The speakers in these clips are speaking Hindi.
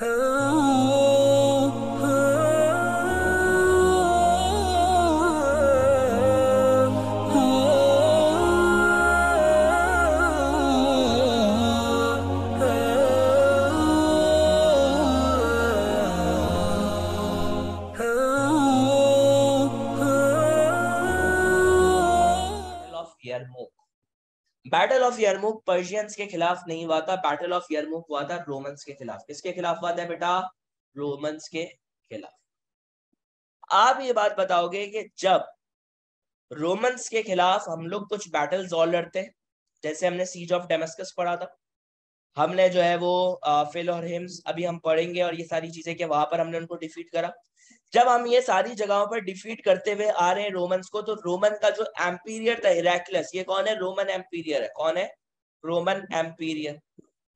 Oh. Battle of Yarmouk Persians के खिलाफ नहीं हुआ था बैटल ऑफ़ यरमुक हुआ था रोमन्स के खिलाफ। किसके खिलाफ हुआ था बेटा? रोमन्स के खिलाफ। आप ये बात बताओगे कि जब रोमन्स के खिलाफ हम लोग कुछ बैटल्स और लड़ते हैं जैसे हमने सीज ऑफ़ डेमस्कस पढ़ा था, हमने जो है वो फिल और हिम्स अभी हम पढ़ेंगे और ये सारी चीज़ें कि वहाँ पर हमने उनको डिफीट करा। जब हम ये सारी जगहों पर डिफीट करते हुए आ रहे हैं रोमन्स को तो रोमन का जो एम्पीरियर था हिरैक्लस ये कौन है? रोमन एम्पीरियर है। कौन है? रोमन एम्पीरियर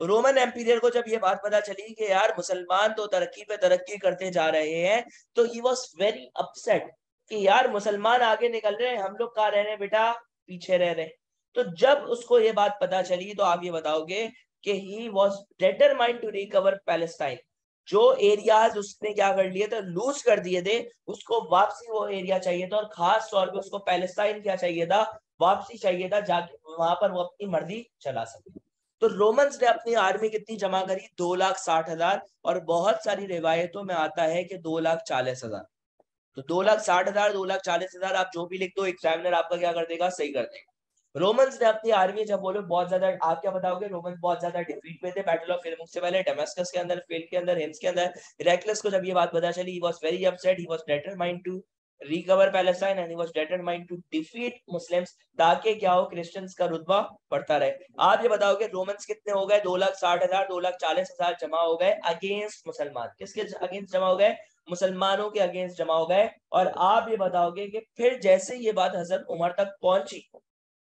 रोमन एम्पीरियर को जब ये बात पता चली कि यार, मुसलमान तो तरक्की पे तरक्की करते जा रहे हैं तो ही वॉज़ वेरी अपसेट कि यार, मुसलमान आगे निकल रहे हैं, हम लोग कहा रह रहे हैं बेटा? पीछे रह रहे तो जब उसको ये बात पता चली तो आप ये बताओगे कि he was determined to recover Palestine जो एरियाज़ उसने क्या कर लिए थे लूज कर दिए थे, उसको वापसी वो एरिया चाहिए था और खास तौर पे उसको पैलेस्टाइन क्या चाहिए था, वापसी चाहिए था जाके वहाँ पर वो अपनी मर्ज़ी चला सके। तो रोमन्स ने अपनी आर्मी कितनी जमा करी? दो लाख साठ हज़ार और बहुत सारी रिवायतों में आता है कि दो लाख चालीस हज़ार। तो दो लाख साठ हज़ार, दो लाख चालीस हज़ार, आप जो भी लिख दो एग्जामिनर आपका क्या कर देगा? सही कर देगा। रोमन्स ने अपनी आर्मी जब बोलो बहुत ज़्यादा, आप क्या बताओगे? रोमन्स बहुत ज़्यादा डिफीट में थे बैटल ऑफ़ फ़िल्म से पहले डेमस्कस के अंदर फ़ील्ड के अंदर हिम्स के अंदर। रेकलेस को जब ये बात पता चली was very upset he was determined to recover Palestine and he to defeat Muslims ताकि क्या हो क्रिश्चियंस का रुतबा बढ़ता रहे। आप ये बताओगे रोमन्स कितने हो गए? दो लाख साठ हज़ार, दो लाख चालीस हज़ार जमा हो गए अगेंस्ट मुसलमान। किसके अगेंस्ट जमा हो गए? मुसलमानों के अगेंस्ट जमा हो गए। और आप ये बताओगे कि फिर जैसे ये बात हज़रत उमर तक पहुँची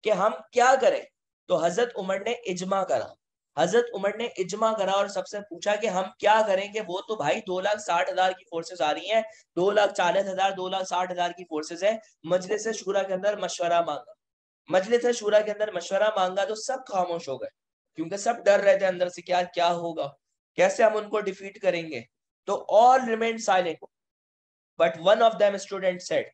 कि हम क्या करें? तो हज़रत उमर ने इजमा करा। हज़रत उमर ने इजमा करा और सबसे पूछा कि हम क्या करें कि वो तो भाई दो लाख साठ हज़ार की फोर्सेस आ रही हैं, दो लाख चालीस हज़ार, दो लाख साठ हज़ार की फोर्सेस है। मजलिस शूरा के अंदर मशवरा मांगा। मजलिस शूरा के अंदर मशवरा मांगा तो सब खामोश हो गए, क्योंकि सब डर रहे थे अंदर से क्या क्या होगा? कैसे हम उनको डिफीट करेंगे? तो all remain silent but one of them student said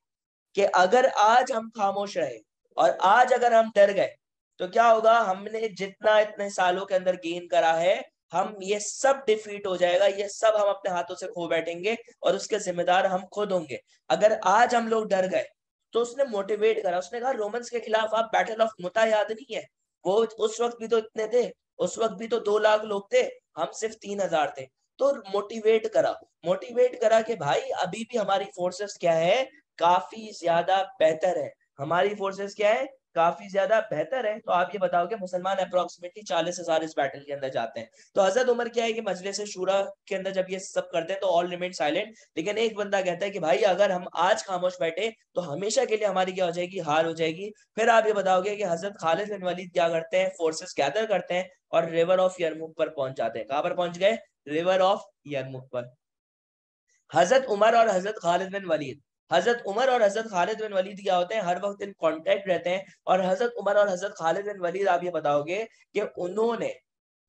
कि अगर आज हम खामोश रहे और आज अगर हम डर गए तो क्या होगा? हमने जितना इतने सालों के अंदर गेन करा है, हम ये सब डिफीट हो जाएगा, ये सब हम अपने हाथों से खो बैठेंगे और उसके जिम्मेदार हम खुद होंगे। अगर आज हम लोग डर गए तो उसने मोटिवेट करा, उसने कहा रोमन्स के खिलाफ आप बैटल ऑफ़ मुता याद नहीं है। वो उस वक्त भी तो इतने थे, उस वक्त भी तो दो लाख लोग थे, हम सिर्फ़ तीन हज़ार थे। तो मोटिवेट करा। मोटिवेट करा कि भाई, अभी भी हमारी फोर्सेस क्या है? काफ़ी ज़्यादा बेहतर है। हमारी फोर्सेस क्या है? काफ़ी ज़्यादा बेहतर है। तो आप ये बताओ कि मुसलमान अप्रोक्सीमेटली चालीस हज़ार इस बैटल के अंदर जाते हैं। तो हज़रत उमर क्या है कि मजलिस शूरा के अंदर जब ये सब करते हैं तो ऑल रिमेन साइलेंट लेकिन एक बंदा कहता है कि भाई, अगर हम आज खामोश बैठे तो हमेशा के लिए हमारी क्या हो जाएगी? हार हो जाएगी। फिर आप ये बताओगे कि हज़रत खालिद बिन वलीद क्या करते हैं? फोर्सेस गैदर करते हैं और रिवर ऑफ़ यरमुख पर पहुँच जाते हैं। कहाँ पर पहुँच गए? रिवर ऑफ़ यरमुख पर। हज़रत उमर और हज़रत खालिद बिन वलीद। हज़रत उमर और हज़रत खालिद बिन वलीद क्या होते हैं? हर वक्त इन कांटेक्ट रहते हैं। और हज़रत उमर और हज़रत खालिद बिन वलीद, आप ये बताओगे कि उन्होंने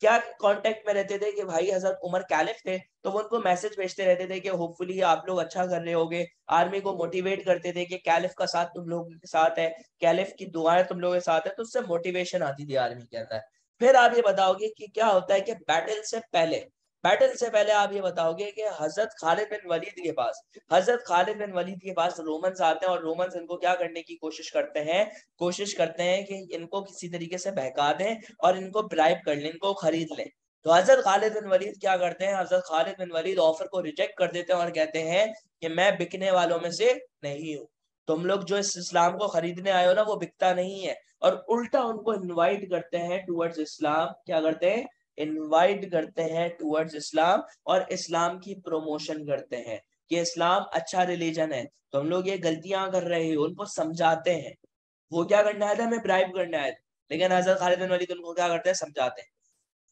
क्या कांटेक्ट में रहते थे कि भाई हज़रत उमर कैलिफ थे? तो वो उनको मैसेज भेजते रहते थे कि होपफुली आप लोग अच्छा कर रहे होगे। आर्मी को मोटिवेट करते थे कि कैलिफ का साथ तुम लोगों के साथ है, कैलिफ की दुआएँ तुम लोगों के साथ है तो उससे मोटिवेशन आती थी आर्मी के अंदर। फिर आप ये बताओगे कि क्या होता है कि बैटल से पहले बैटल से पहले आप ये बताओगे कि हज़रत खालिद बिन वलीद के पास, हज़रत खालिद बिन वलीद के पास रोमन्स आते हैं और रोमन्स इनको क्या करने की कोशिश करते हैं? कोशिश करते हैं कि इनको किसी तरीके से बहका दें और इनको ब्राइब कर लें, इनको खरीद लें। तो हज़रत खालिद बिन वलीद क्या करते हैं? हज़रत खालिद बिन वलीद ऑफ़र को रिजेक्ट कर देते हैं और कहते हैं कि मैं बिकने वालों में से नहीं हूँ। तुम लोग जो इस इस्लाम को खरीदने आए हो ना, वो बिकता नहीं है। और उल्टा उनको इनवाइट करते हैं टूवर्ड्स इस्लाम, क्या करते हैं? इनवाइट करते हैं टूवर्ड्स इस्लाम और इस्लाम की प्रमोशन करते हैं कि इस्लाम अच्छा रिलीजन है। तो हम लोग ये गलतियाँ कर रहे हैं, उनको समझाते हैं। वो क्या करने आया था? हमें ब्राइब करने था। लेकिन हज़रत खालिद बिन वलीद उनको क्या करते हैं? समझाते हैं।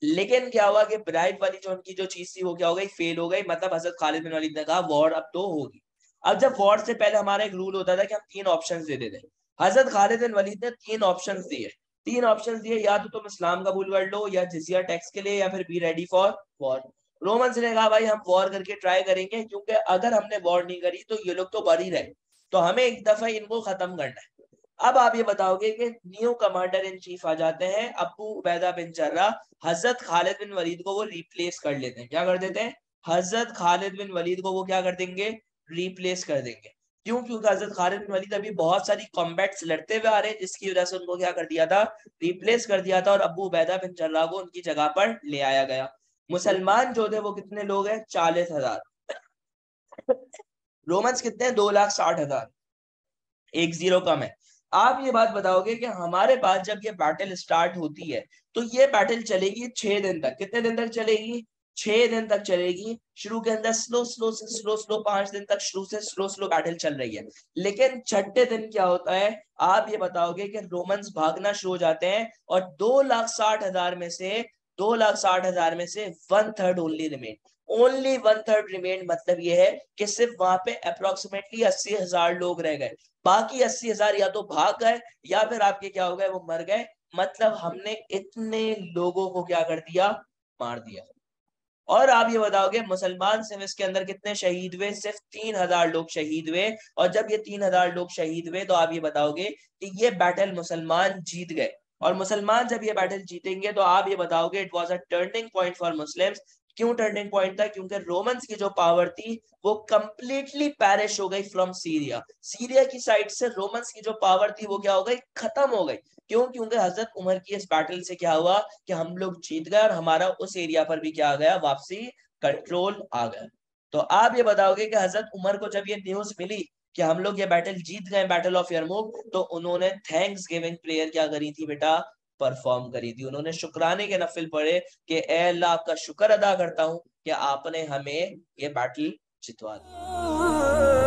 लेकिन क्या हुआ कि ब्राइब वाली जो उनकी जो चीज़ थी, वो क्या हो गई? फेल हो गई। मतलब हज़रत खालिद बिन ने कहा वॉर अब तो होगी। अब जब वॉर से पहले हमारा एक रूल होता था कि हम तीन ऑप्शन दे देते हज़रत खालिद बिन वलीद ने तीन ऑप्शन दिए। तीन ऑप्शन दिए, या तो तुम इस्लाम कबूल कर लो, या जिजिया टैक्स के लिए, या फिर be ready for war Romans ने कहा, भाई, हम वॉर करके ट्राई करेंगे, क्योंकि अगर हमने वॉर नहीं करी तो ये लोग तो बर ही रहे तो हमें एक दफ़ा इनको खत्म करना है. अब आप ये बताओगे कि न्यू कमांडर इन चीफ आ जाते हैं, अबू उबैदा बिन जर्रा हज़रत खालिद बिन वलीद को वो रिप्लेस कर लेते हैं। क्या कर देते हैं? हज़रत खालिद बिन वलीद को वो क्या कर देंगे? रिप्लेस कर देंगे। क्यों? क्योंकि हज़रत खालिद वलीद अभी बहुत सारी कॉम्बैट्स लड़ते हुए आ रहे हैं, जिसकी वजह से उनको क्या कर दिया था? रिप्लेस कर दिया था और अबू उबैदा बिन जर्रा को उनकी जगह पर ले आया गया। मुसलमान जो थे वो कितने लोग हैं? चालीस हज़ार। रोमन्स कितने दो लाख साठ हज़ार। एक ज़ीरो कम है। आप ये बात बताओगे कि हमारे पास जब ये बैटल स्टार्ट होती है तो ये बैटल चलेगी छह दिन तक। कितने दिन तक चलेगी? छह दिन तक चलेगी, शुरू के अंदर स्लो स्लो से स्लो स्लो पाँच दिन तक, शुरू से स्लो स्लो बैटल चल रही है। लेकिन छठे दिन क्या होता है, आप ये बताओगे कि रोमन्स भागना शुरू हो जाते हैं और दो लाख साठ हज़ार में से, दो लाख साठ हज़ार में से one third only remain only one third remain मतलब ये है कि सिर्फ़ वहाँ पे अप्रोक्सीमेटली अस्सी हज़ार लोग रह गए। बाकी अस्सी हज़ार या तो भाग गए, या फिर आपके क्या हो गए, वो मर गए। मतलब हमने इतने लोगों को क्या कर दिया, मार दिया। और आप ये बताओगे, मुसलमान सिर्फ़ इसके अंदर कितने शहीद हुए? सिर्फ़ तीन हज़ार लोग शहीद हुए। और जब ये तीन हज़ार लोग शहीद हुए तो आप ये बताओगे कि ये बैटल मुसलमान जीत गए। और मुसलमान जब ये बैटल जीतेंगे तो आप ये बताओगे it was a turning point for Muslims क्यों टर्निंग पॉइंट था? क्योंकि रोमन्स की जो पावर थी, वो कंप्लीटली पैरिश हो गई फ्रॉम सीरिया सीरिया की साइड से रोमन्स की जो पावर थी, वो क्या हो गई? खत्म हो गई. क्यों? क्योंकि हज़रत उमर की इस बैटल से क्या हुआ? कि हम लोग जीत गए और हमारा उस एरिया पर भी क्या आ गया? वापसी कंट्रोल आ गया. तो आप ये बताओगे कि हज़रत उमर को जब ये न्यूज़ मिली कि हम लोग ये बैटल जीत गए बैटल ऑफ़ यरमुक तो उन्होंने थैंक्स गिविंग प्रेयर क्या करी थी बेटा? परफॉर्म करी थी। उन्होंने शुक्राने के नफिल पढ़े कि अल्लाह आपका शुक्र अदा करता हूँ कि आपने हमें ये बैटल जितवा दिया